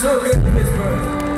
so good in this birth.